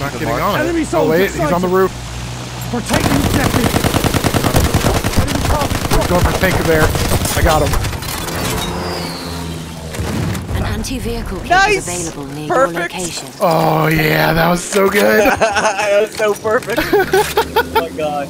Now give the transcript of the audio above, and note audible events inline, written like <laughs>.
not getting mark. on it. Enemy Oh wait, he's on the roof. We're taking objective. He's going for tank there. I got him. An anti-vehicle kit Nice! is available near Perfect. your location. Oh yeah, that was so good. <laughs> that was so perfect. <laughs> oh my god.